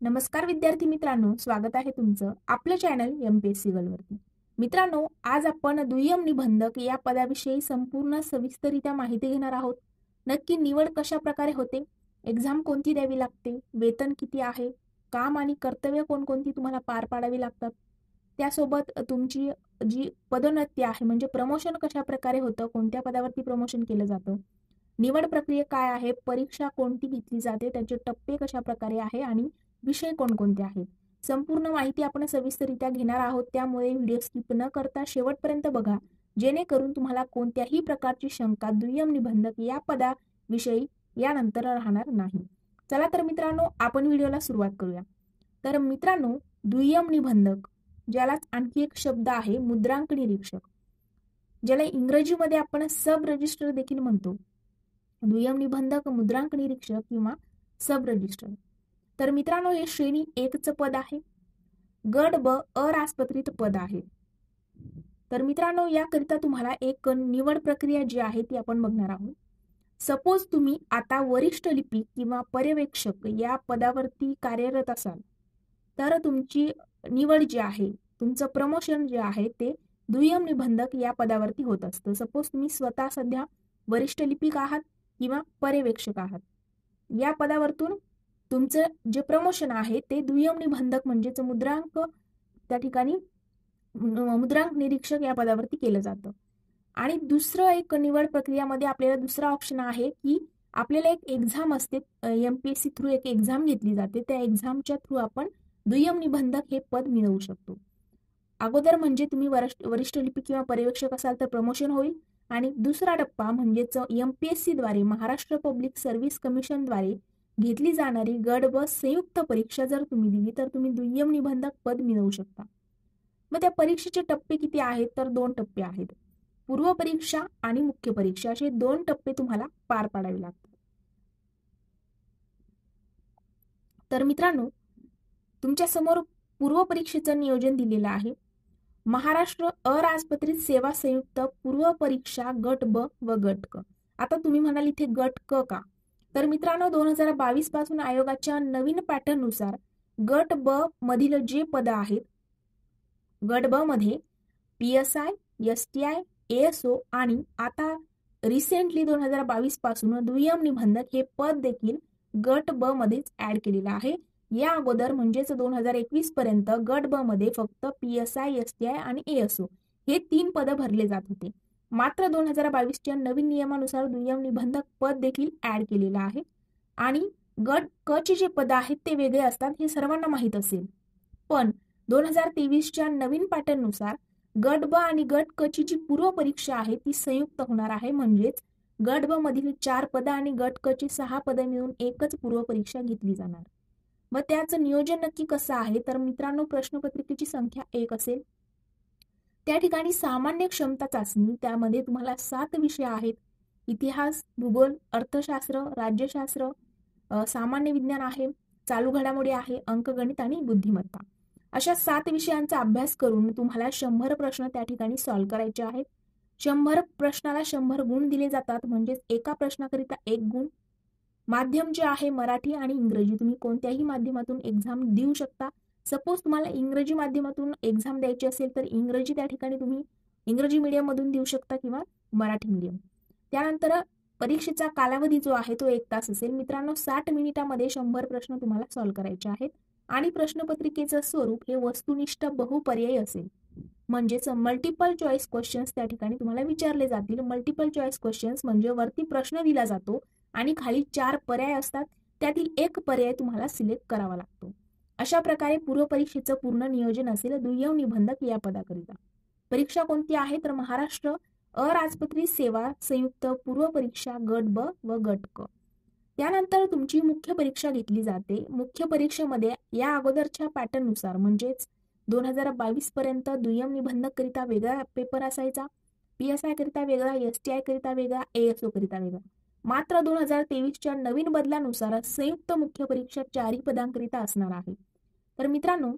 नमस्कार विद्यार्थी मित्रांनो स्वागत आहे तुमचं आपलं channel M P S C वरती. मित्रांनो आज आपण दुय्यम निबंधक या पदाविषयी संपूर्ण सविस्तरित्या माहिती घेणार आहोत. नक्की निवड कशा प्रकारे होते? एक्झाम कोणती द्यावी लागते? वेतन किती आहे? काम आणि कर्तव्य कोणकोणती तुम्हाला पार पाडावी लागतात? त्यासोबत तुमची जी पदोन्नती आहे म्हणजे प्रमोशन कशा प्रकारे होतं? कोणत्या पदावरती प्रमोशन केलं जातं? निवड प्रक्रिया काय आहे? परीक्षा कोणती घेतली जाते? त्याचे टप्पे कशा प्रकारे आहे? आणि विषय कोणकोणते आहेत? संपूर्ण माहिती आपण सविस्तरित्या घेणार आहोत त्यामुळे व्हिडिओ स्किप न करता शेवटपर्यंत बघा. जेणेकरून तुम्हाला कोणत्याही प्रकारची शंका दुय्यम निबंधक या पदाविषयी यानंतर राहणार नाही. चला तर मित्रांनो आपण व्हिडिओला सुरुवात करूया. तर मित्रांनो दुय्यम निबंधक ज्याला आणखी एक शब्द आहे मुद्रांक निरीक्षक. ज्याला इंग्रजीमध्ये आपण सब रजिस्टर देखील म्हणतो. दुय्यम निबंधक मुद्रांक निरीक्षक किंवा सब रजिस्टर. तर मित्रांनो हे श्रेणी एकचं पद आहे. गट ब अराजपत्रित पद आहे. तर मित्रांनो याकरिता तुम्हाला एक निवड प्रक्रिया जी आहे ती आपण बघणार आहोत. सपोज तुम्ही आता वरिष्ठ लिपी किंवा पर्यवेक्षक या पदावरती कार्यरत असाल तर तुमची निवड जी आहे तुमचं प्रमोशन जे आहे ते दुय्यम निबंधक या पदावरती होत असतं. सपोज तुम्ही स्वतः सध्या वरिष्ठ लिपिक आहात किंवा पर्यवेक्षक आहात. या पदावरतून तुमचं जे प्रमोशन आहे ते दुय्यम निबंधक म्हणजेच मुद्रांक त्या ठिकाणी मुद्रांक निरीक्षक या पदावरती केलं जातं. आणि दुसरं एक निवड प्रक्रियामध्ये आपल्याला दुसरा ऑप्शन आहे की आपल्याला एक एक्झाम असते M P S C through एक एक्झाम घेतली जाते. त्या एक्झामच्या थ्रू आपण दुय्यम निबंधक हे पद मिळवू शकतो. अगोदर म्हणजे तुम्ही वरिष्ठ वरिष्ठ लिपिक किंवा पर्यवेक्षक असाल तर प्रमोशन होईल. आणि दुसरा टप्पा म्हणजेच एम पी एस सीद्वारे महाराष्ट्र पब्लिक सर्व्हिस कमिशनद्वारे घेतली जाणारी गड व संयुक्त परीक्षा जर तुम्ही दिली तर तुम्ही दुय्यम निबंधक पद मिळवू शकता. मग त्या परीक्षेचे टप्पे किती आहेत? तर दोन टप्पे आहेत. पूर्व परीक्षा आणि मुख्य परीक्षा असे दोन टप्पे तुम्हाला पार पाडावे लागतात. तर मित्रांनो तुमच्यासमोर पूर्व परीक्षेचं नियोजन दिलेलं आहे. महाराष्ट्र अराजपत्रित सेवा संयुक्त पूर्व परीक्षा गट ब व गट क. आता तुम्ही म्हणाल इथे गट क का? तर मित्रांनो दोन हजार बावीसपासून आयोगाच्या नवीन पॅटर्ननुसार गट ब मधील जे पद आहेत गट ब मध्ये P S I S T I ASO आणि आता रिसेंटली दोन हजार बावीसपासून दुय्यम निबंधक हे पद देखील गट ब मध्येच ऍड केलेलं आहे. या अगोदर म्हणजेच दोन हजार एकवीस पर्यंत गट ब मध्ये फक्त P S I S T I आणि एएसओ हे तीन पद भरले जात होते. मात्र दोन हजार बावीसच्या नवीन नियमानुसार दुय्यम निबंधक पद देखील ऍड केलेलं आहे. आणि गट क चे जे पद आहेत ते वेगळे असतात हे सर्वांना माहीत असेल. पण दोन हजार तेवीसच्या नवीन पॅटर्ननुसार गट ब आणि गट क ची जी पूर्व परीक्षा आहे ती संयुक्त होणार आहे. म्हणजेच गट ब मधील चार पद आणि गट क ची सहा पद मिळून एकच पूर्व परीक्षा घेतली जाणार. मग त्याचं नियोजन नक्की कसं आहे? तर मित्रांनो प्रश्नपत्रिकेची संख्या एक असेल. त्या ठिकाणी सामान्य क्षमता चाचणी त्यामध्ये तुम्हाला सात विषय आहेत. इतिहास भूगोल अर्थशास्त्र राज्यशास्त्र सामान्य विज्ञान आहे चालू घडामोडी आहे अंकगणित आणि बुद्धिमत्ता. अशा सात विषयांचा अभ्यास करून तुम्हाला शंभर प्रश्न त्या ठिकाणी सॉल्व्ह करायचे आहेत. शंभर प्रश्नाला शंभर गुण दिले जातात म्हणजेच एका प्रश्नाकरिता एक गुण. माध्यम जे आहे मराठी आणि इंग्रजी तुम्ही कोणत्याही माध्यमातून एक्झाम देऊ शकता. सपोज तुम्हाला इंग्रजी माध्यमातून एक्झाम द्यायची असेल तर इंग्रजी त्या ठिकाणी तुम्ही इंग्रजी मीडियममधून देऊ शकता किंवा मराठी मीडियम त्यानंतर परीक्षेचा कालावधी जो आहे तो एक तास असेल. मित्रांनो साठ मिनिटामध्ये शंभर प्रश्न तुम्हाला सॉल्व्ह करायचे आहेत. आणि प्रश्नपत्रिकेचं स्वरूप हे वस्तुनिष्ठ बहुपर्यायी असेल. म्हणजेच मल्टिपल चॉईस क्वेश्चन्स त्या ठिकाणी तुम्हाला विचारले जातील. मल्टिपल चॉईस क्वेश्चन्स म्हणजे वरती प्रश्न दिला जातो आणि खाली चार पर्याय असतात. त्यातील एक पर्याय तुम्हाला सिलेक्ट करावा लागतो. अशा प्रकारे पूर्व परीक्षेचं पूर्ण नियोजन असेल दुय्यम निबंधक या पदाकरिता. परीक्षा कोणती आहे? तर महाराष्ट्र अराजपत्रित सेवा संयुक्त पूर्व परीक्षा गट ब व गट क. त्यानंतर तुमची मुख्य परीक्षा घेतली जाते. मुख्य परीक्षेमध्ये या अगोदरच्या पॅटर्ननुसार म्हणजेच दोन हजार बावीस पर्यंत दुय्यम निबंधक करिता वेगळा पेपर असायचा पी एस आय करिता वेगळा एस टी आय करिता वेगळा एएसओ करिता वेगळा. मात्र दोन हजार तेवीसच्या नवीन बदलानुसार संयुक्त मुख्य परीक्षा चारही पदांकरिता असणार आहे. तर मित्रांनो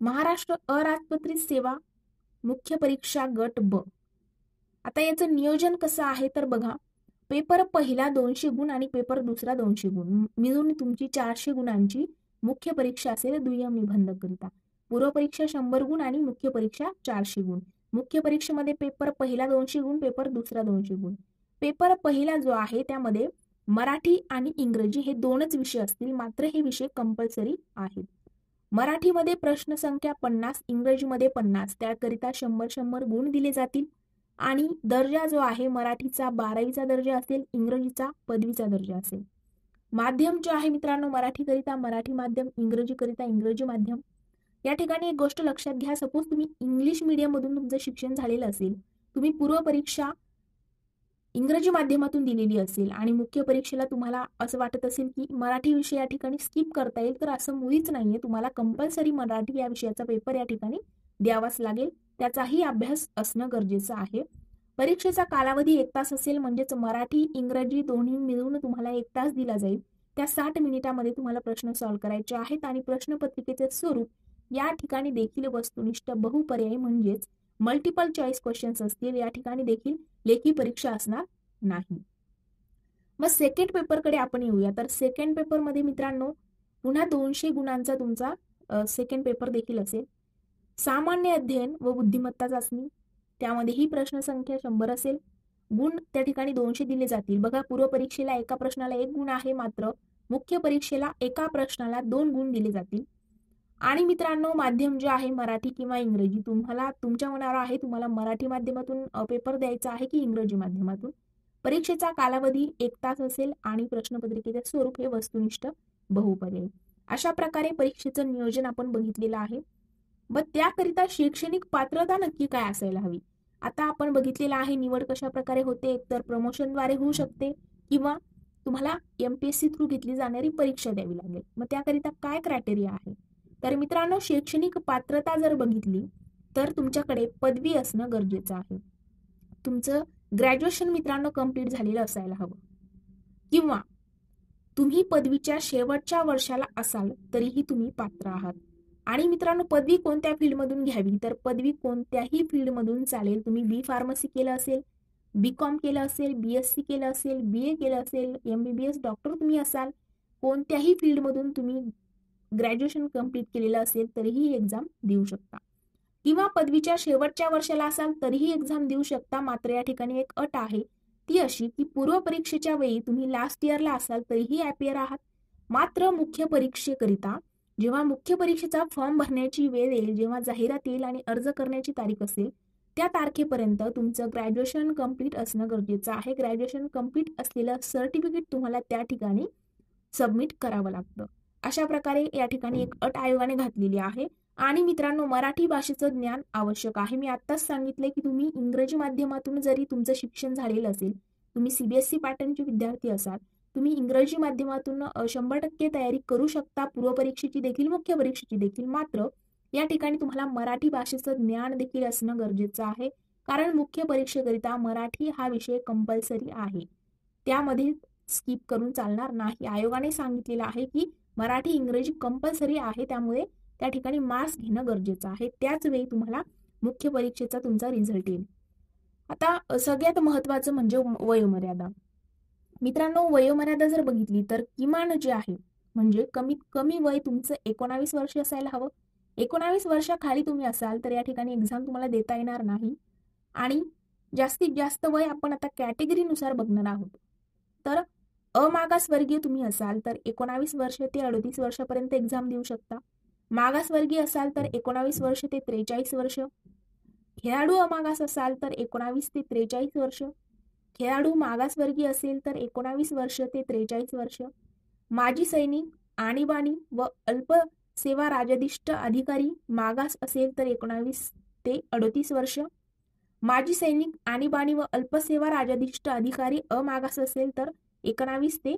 महाराष्ट्र अराजपत्रित सेवा मुख्य परीक्षा गट ब. आता याचं नियोजन कसं आहे तर बघा पेपर पहिला दोनशे गुण आणि पेपर दुसरा दोनशे गुण. मिळून तुमची चारशे गुणांची मुख्य परीक्षा असेल दुय्यम निबंधकरिता. पूर्व परीक्षा शंभर गुण आणि मुख्य परीक्षा चारशे गुण. मुख्य परीक्षेमध्ये पेपर पहिला दोनशे गुण पेपर दुसरा दोनशे गुण. पेपर पहिला जो आहे त्यामध्ये मराठी आणि इंग्रजी हे दोनच विषय असतील मात्र हे विषय कंपल्सरी आहेत. मराठीमध्ये प्रश्न संख्या पन्नास इंग्रजीमध्ये पन्नास त्याकरिता शंभर शंभर गुण दिले जातील. आणि दर्जा जो आहे मराठीचा बारावीचा दर्जा असेल इंग्रजीचा पदवीचा दर्जा असेल. माध्यम जो आहे मित्रांनो मराठीकरिता मराठी माध्यम इंग्रजीकरिता इंग्रजी माध्यम. या ठिकाणी एक गोष्ट लक्षात घ्या. सपोज तुम्ही इंग्लिश मीडियममधून तुमचं शिक्षण झालेलं असेल तुम्ही पूर्व परीक्षा इंग्रजी माध्यमातून दिलेली असेल आणि मुख्य परीक्षेला तुम्हाला असं वाटत असेल की मराठी विषय या ठिकाणी स्किप करता येईल तर असं मुळीच नाहीये. तुम्हाला कंपल्सरी मराठी या विषयाचा पेपर या ठिकाणी द्यावाच लागेल. त्याचाही अभ्यास असणं गरजेचं आहे. परीक्षेचा कालावधी एक तास असेल म्हणजेच मराठी इंग्रजी दोन्ही मिळून तुम्हाला एक तास दिला जाईल. त्या साठ मिनिटामध्ये तुम्हाला प्रश्न सॉल्व्ह करायचे आहेत आणि प्रश्नपत्रिकेचे स्वरूप या ठिकाणी देखील वस्तुनिष्ठ बहुपर्यायी म्हणजेच मल्टिपल चॉईस क्वेश्चन्स असतील या ठिकाणी देखील लेखी परीक्षा असणार नाही. मग सेकंड पेपरकडे आपण येऊया. तर सेकंड पेपरमध्ये मित्रांनो पुन्हा दोनशे गुणांचा तुमचा सेकंड पेपर देखील असेल. सामान्य अध्ययन व बुद्धिमत्ता चाचणी त्यामध्ये ही प्रश्नसंख्या शंभर असेल. गुण त्या ठिकाणी दोनशे दिले जातील. बघा पूर्व परीक्षेला एका प्रश्नाला एक गुण आहे मात्र मुख्य परीक्षेला एका प्रश्नाला दोन गुण दिले जातील. आणि मित्रांनो माध्यम जे आहे मराठी किंवा इंग्रजी तुम्हाला तुमच्या मनावर आहे तुम्हाला मराठी माध्यमातून पेपर द्यायचा आहे की इंग्रजी माध्यमातून? परीक्षेचा कालावधी एक तास असेल आणि प्रश्नपत्रिकेचे स्वरूप हे वस्तुनिष्ठ बहुपर्यायी. अशा प्रकारे परीक्षेचं नियोजन आपण बघितलेलं आहे. व त्याकरिता शैक्षणिक पात्रता नक्की काय असायला हवी? आता आपण बघितलेलं आहे निवड कशा प्रकारे होते तर प्रमोशनद्वारे होऊ शकते किंवा तुम्हाला एमपीएससी थ्रू घेतली जाणारी परीक्षा द्यावी लागेल. मग त्याकरिता काय क्रायटेरिया आहे? तर मित्रांनो शैक्षणिक पात्रता जर बघितली तर तुमच्याकडे पदवी असणं गरजेचं आहे. तुमचं ग्रॅज्युएशन मित्रांनो कंप्लीट झालेलं असायला हवं. किंवा तुम्ही पदवीच्या शेवटच्या वर्षाला असाल तरीही तुम्ही पात्र आहात. आणि मित्रांनो पदवी कोणत्या फील्डमधून घ्यावी? तर पदवी कोणत्याही फील्डमधून चालेल. तुम्ही बी फार्मसी केलं असेल बी कॉम केलं असेल बी एस सी केलं असेल बी ए केलं असेल M B B S doctor तुम्ही असाल कोणत्याही फील्डमधून तुम्ही ग्रॅज्युएशन कंप्लीट केलेलं असेल तरीही एक्झाम देऊ शकता. किंवा पदवीच्या शेवटच्या वर्षाला असाल तरीही एक्झाम देऊ शकता. मात्र या ठिकाणी एक अट आहे ती अशी की पूर्व परीक्षेच्या वेळी तुम्ही लास्ट इयरला असाल तरीही ॲपियर आहात. मात्र मुख्य परीक्षेकरिता जेव्हा मुख्य परीक्षेचा फॉर्म भरण्याची वेळ येईल जेव्हा जाहिरात येईल आणि अर्ज करण्याची तारीख असेल त्या तारखेपर्यंत तुमचं ग्रॅज्युएशन कंप्लीट असणं गरजेचं आहे. ग्रॅज्युएशन कंप्लीट असलेलं सर्टिफिकेट तुम्हाला त्या ठिकाणी सबमिट करावं लागतं. अशा प्रकारे या ठिकाणी एक अट आयोगाने घातलेली आहे. आणि मित्रांनो मराठी भाषेचं ज्ञान आवश्यक आहे. मी आत्ताच सांगितले की तुम्ही इंग्रजी माध्यमातून जरी तुमचं शिक्षण झालेलं असेल तुम्ही सीबीएसई पॅटर्नचे विद्यार्थी असाल तुम्ही इंग्रजी माध्यमातून शंभर टक्के तयारी करू शकता. पूर्व परीक्षेची देखील मुख्य परीक्षेची देखील मात्र या ठिकाणी तुम्हाला मराठी भाषेचं ज्ञान देखील असणं गरजेचं आहे. कारण मुख्य परीक्षेकरिता मराठी हा विषय कंपल्सरी आहे. त्यामध्ये स्किप करून चालणार नाही. आयोगाने सांगितलेलं आहे की मराठी इंग्रजी कंपल्सरी आहे. त्यामुळे त्या ठिकाणी मार्क्स घेणं गरजेचं आहे. त्याच वेळी तुम्हाला मुख्य परीक्षेचा तुमचा रिझल्ट येईल. आता सगळ्यात महत्वाचं म्हणजे वयोमर्यादा. मित्रांनो वयोमर्यादा जर बघितली तर किमान जे आहे म्हणजे कमीत कमी वय तुमचं एकोणावीस वर्ष असायला हवं. एकोणावीस वर्षाखाली तुम्ही असाल तर या ठिकाणी एक्झाम तुम्हाला देता येणार नाही. आणि जास्तीत जास्त वय आपण आता कॅटेगरीनुसार बघणार आहोत. तर अमागासवर्गीय तुम्ही असाल तर एकोणावीस वर्ष ते अडतीस वर्षापर्यंत एक्झाम देऊ शकता. मागासवर्गीय असाल तर एकोणावीस वर्ष ते त्रेचाळीस वर्ष. खेळाडू अमागास असाल तर एकोणावीस ते त्रेचाळीस वर्ष. खेळाडू मागासवर्गीय असेल तर एकोणावीस वर्ष ते त्रेचाळीस वर्ष. माजी सैनिक आणीबाणी व अल्प सेवा राजदिष्ट अधिकारी मागास असेल तर एकोणावीस ते अडतीस वर्ष. माजी सैनिक आणीबाणी व अल्पसेवा राजदिष्ट अधिकारी अमागास असेल तर एकोणावीस ते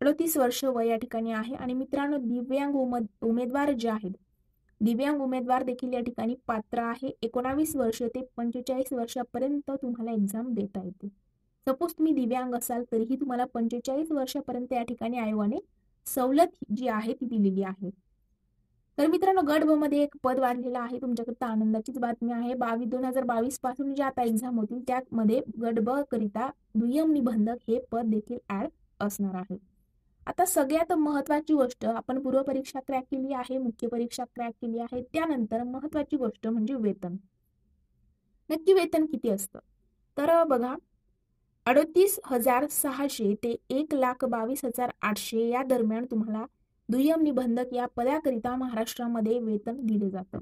अडतीस वर्ष वय या ठिकाणी आहे. आणि मित्रांनो दिव्यांग उमेदवार जे आहेत दिव्यांग उमेदवार देखील या ठिकाणी पात्र आहे. एकोणावीस वर्ष ते पंचेचाळीस वर्षापर्यंत तुम्हाला एक्झाम देता येते. सपोज तुम्ही दिव्यांग असाल तरीही तुम्हाला पंचेचाळीस वर्षापर्यंत या ठिकाणी आयोगाने सवलत जी आहे ती दिलेली आहे. तर मित्रांनो गट ब मध्ये एक पद वाढलेलं आहे. तुमच्याकरता आनंदाचीच बातमी आहे. बावीस दोन हजार बावीसपासून जे आता एक्झाम होतील त्यामध्ये गट ब करिता दुय्यम निबंधक हे पद देखील ऍड असणार आहे. आता सगळ्यात महत्वाची गोष्ट आपण पूर्व परीक्षा क्रॅक केली आहे मुख्य परीक्षा क्रॅक केली आहे त्यानंतर महत्वाची गोष्ट म्हणजे वेतन. नक्की वेतन किती असतं? तर बघा अडतीस हजार सहाशे ते एक लाख बावीस हजार आठशे या दरम्यान तुम्हाला दुय्यम निबंधक या पदाकरिता महाराष्ट्रामध्ये वेतन दिले जातं.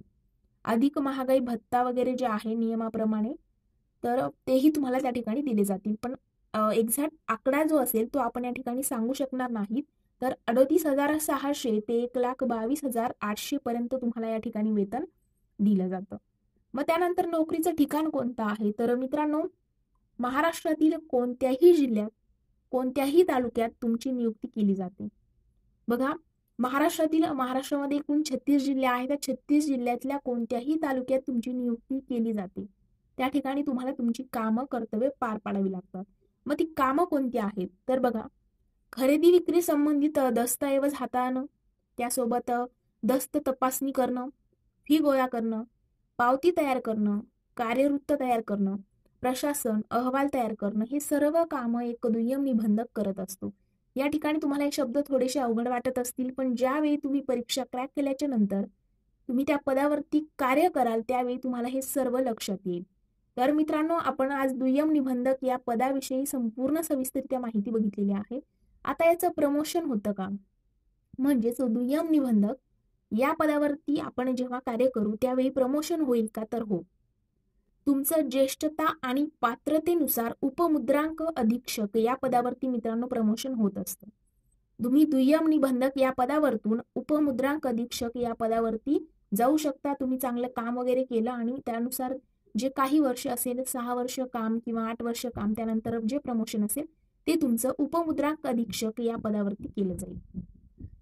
अधिक महागाई भत्ता वगैरे जे आहे नियमाप्रमाणे तर तेही तुम्हाला त्या ठिकाणी दिले जातील. पण एक्झॅक्ट आकडा जो असेल तो आपण या ठिकाणी सांगू शकणार नाहीत. तर अडतीस हजार सहाशे ते एक लाख बावीस हजार आठशे पर्यंत तुम्हाला या ठिकाणी वेतन दिलं जातं. मग त्यानंतर नोकरीचं ठिकाण कोणतं आहे? तर मित्रांनो महाराष्ट्रातील कोणत्याही जिल्ह्यात कोणत्याही तालुक्यात तुमची नियुक्ती केली जाते. बघा महाराष्ट्रातील महाराष्ट्रामध्ये एकूण छत्तीस जिल्हे आहेत. त्या छत्तीस जिल्ह्यातल्या कोणत्याही तालुक्यात तुमची नियुक्ती केली जाते. त्या ठिकाणी तुम्हाला तुमची कामं कर्तव्य पार पाडावी लागतात. मग ती कामं कोणती आहेत? तर बघा खरेदी विक्री संबंधित दस्तऐवज हाताळणं त्यासोबत दस्त तपासणी करणं फी गोळा करणं पावती तयार करणं कार्यवृत्त तयार करणं प्रशासन अहवाल तयार करणं हे सर्व कामं एक दुय्यम निबंधक करत असतो. या ठिकाणी तुम्हाला हे शब्द थोडेसे अवघड वाटत असतील पण ज्यावेळी तुम्ही परीक्षा क्रॅक केल्याच्यानंतर तुम्ही त्या पदावरती कार्य कराल त्यावेळी तुम्हाला हे सर्व लक्षात येईल. तर मित्रांनो आपण आज दुय्यम निबंधक या पदाविषयी संपूर्ण सविस्तरित्या माहिती बघितलेली आहे. आता याचं प्रमोशन होतं का? म्हणजेच दुय्यम निबंधक या पदावरती आपण जेव्हा कार्य करू त्यावेळी प्रमोशन होईल का? तर हो. तुमचं ज्येष्ठता आणि पात्रतेनुसार उपमुद्रांक अधीक्षक या पदावरती मित्रांनो प्रमोशन होत असतं. तुम्ही दुय्यम निबंधक या पदावरतून उपमुद्रांक अधीक्षक या पदावरती जाऊ शकता. तुम्ही चांगलं काम वगैरे केलं आणि त्यानुसार जे काही वर्ष असेल सहा वर्ष काम किंवा आठ वर्ष काम त्यानंतर जे प्रमोशन असेल ते तुमचं उपमुद्रांक अधीक्षक या पदावरती केलं जाईल.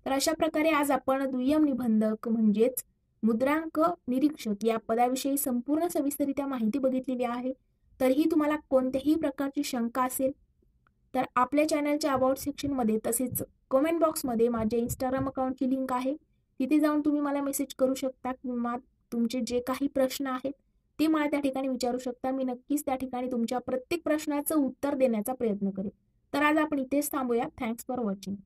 तर अशा प्रकारे आज आपण दुय्यम निबंधक म्हणजेच मुद्रांक निरीक्षक या पदाविषयी संपूर्ण सविस्तरित्या माहिती बघितलेली आहे. तरीही तुम्हाला कोणत्याही प्रकारची शंका असेल तर आपल्या चॅनलच्या अबाउट सेक्शनमध्ये तसेच कमेंट बॉक्समध्ये माझ्या इंस्टाग्राम अकाउंटची लिंक आहे. तिथे जाऊन तुम्ही मला मेसेज करू शकता किंवा तुमचे जे काही प्रश्न आहेत ते मला त्या ठिकाणी विचारू शकता. मी नक्कीच त्या ठिकाणी तुमच्या प्रत्येक प्रश्नाचं उत्तर देण्याचा प्रयत्न करेन. तर आज आपण इथेच थांबूया. Thanks for watching